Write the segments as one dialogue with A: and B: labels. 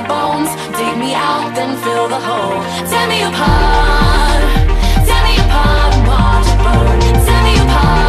A: My bones, dig me out, then fill the hole. Tear me apart, tear me apart and watch it burn. Tear me apart,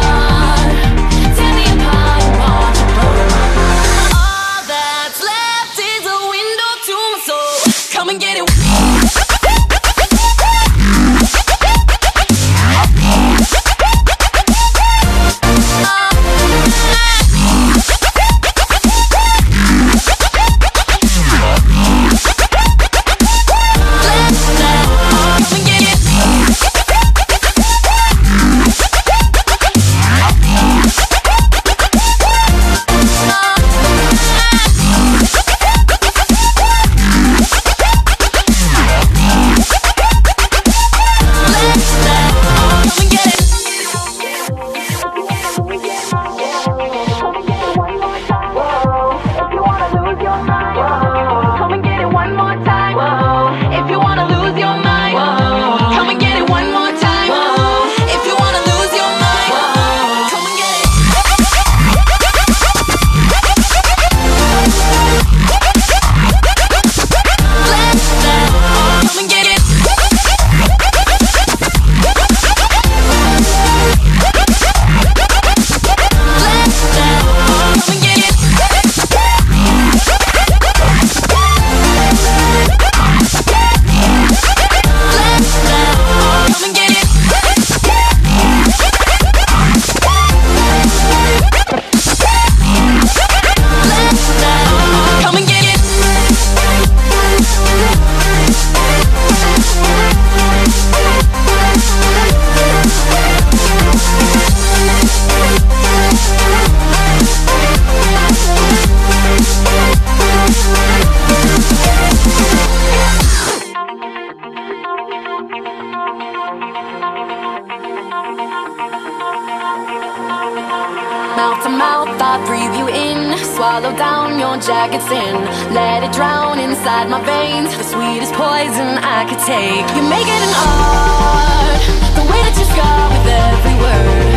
A: sin Let it drown inside my veins. The sweetest poison I could take. You make it an art The way that you scar with every word.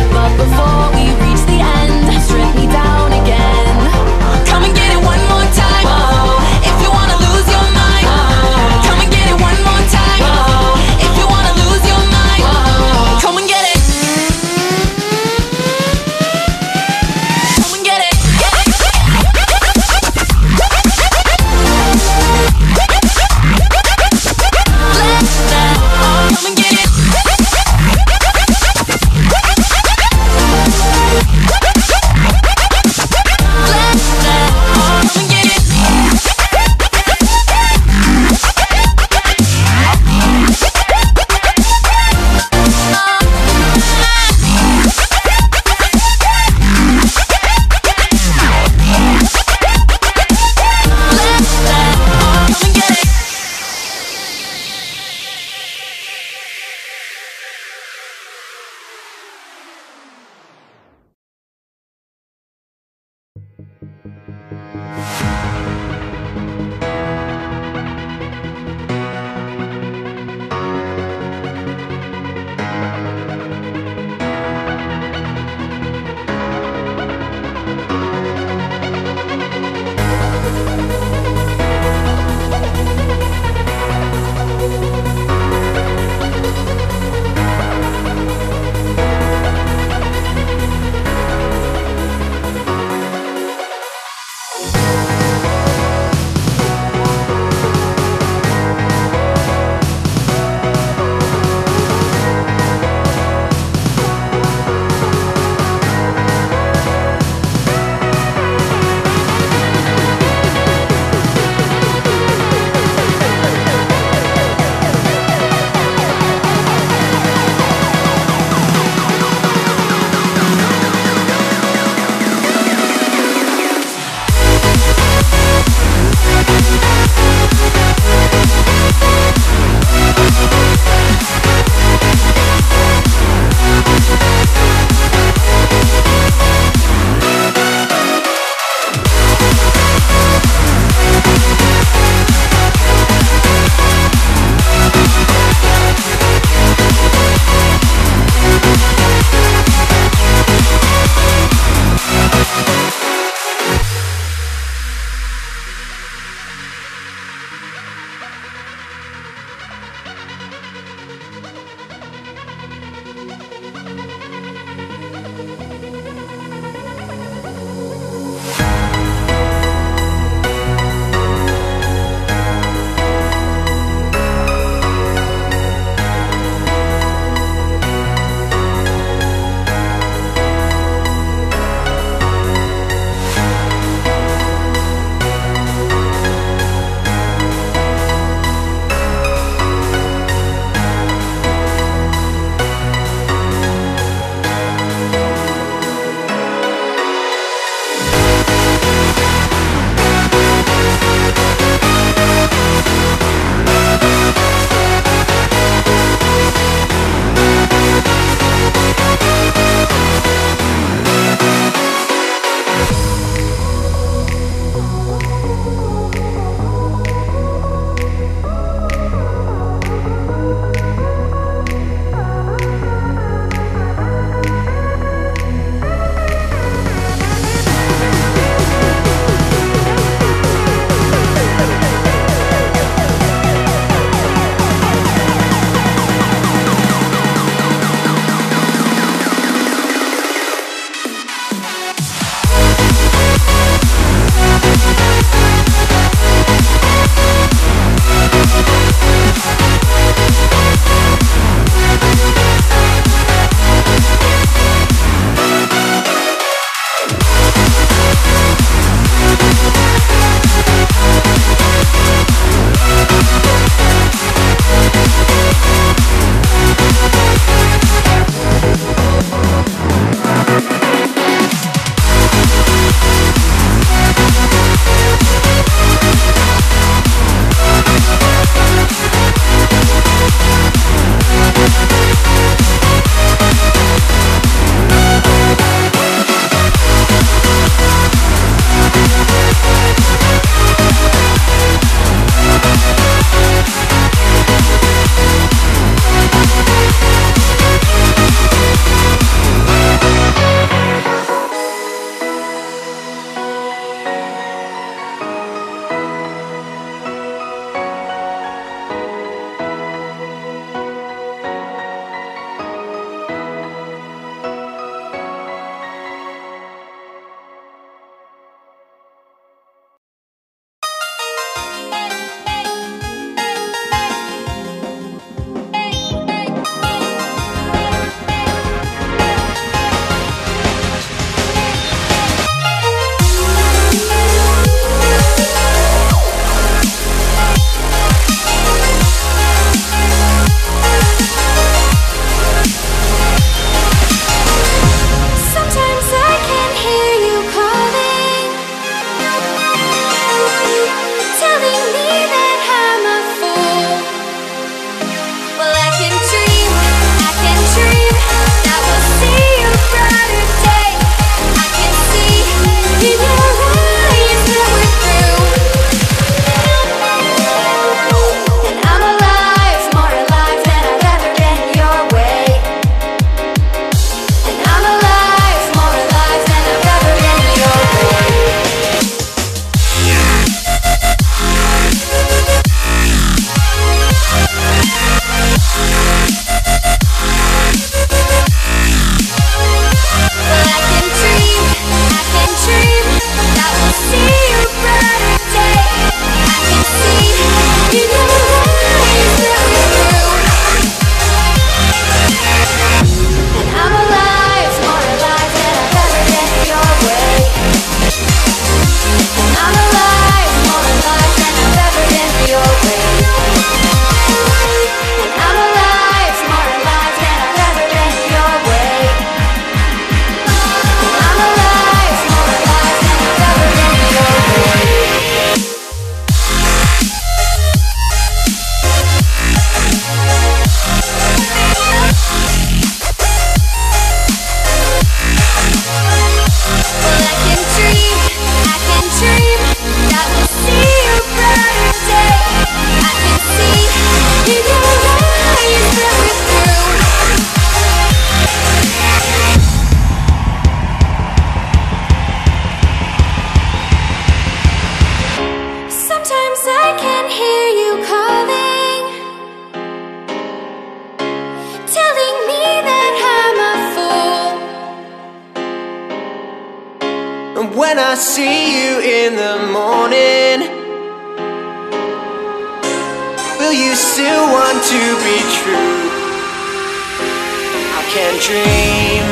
A: can dream.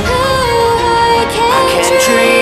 A: I can dream.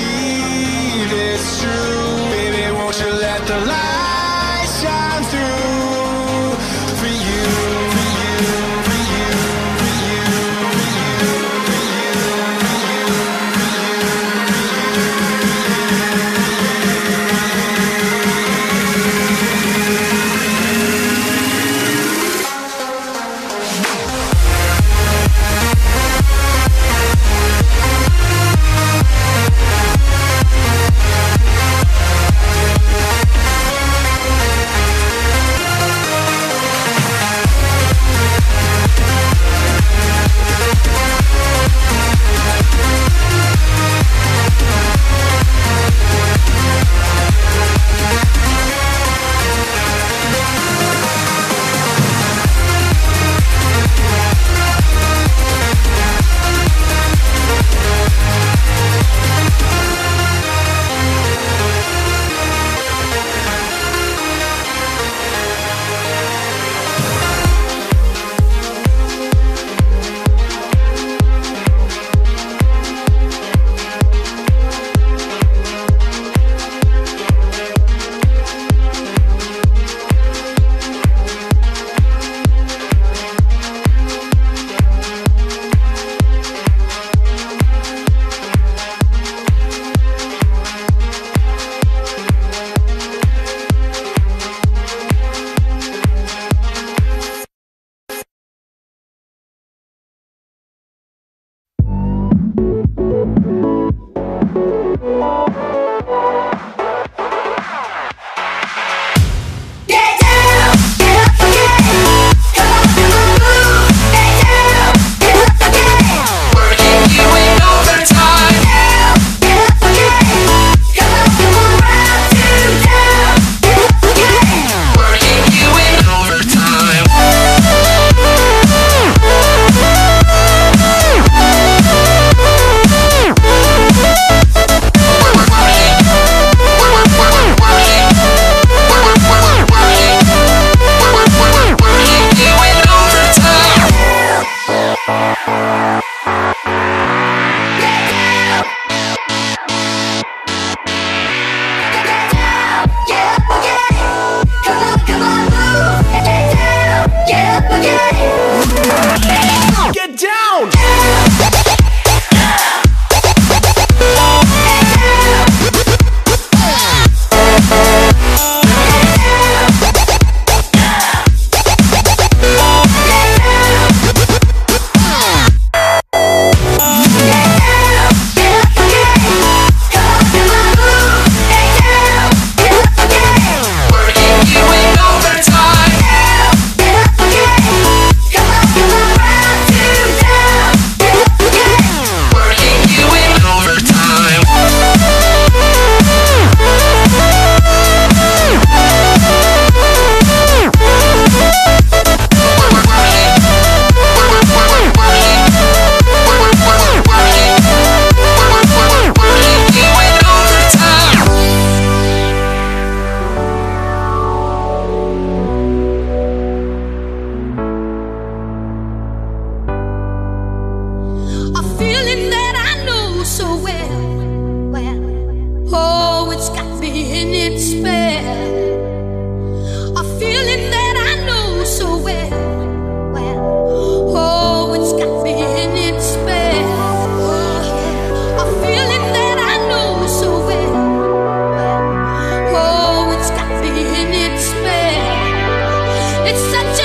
B: It's
A: such a